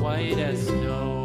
white as snow.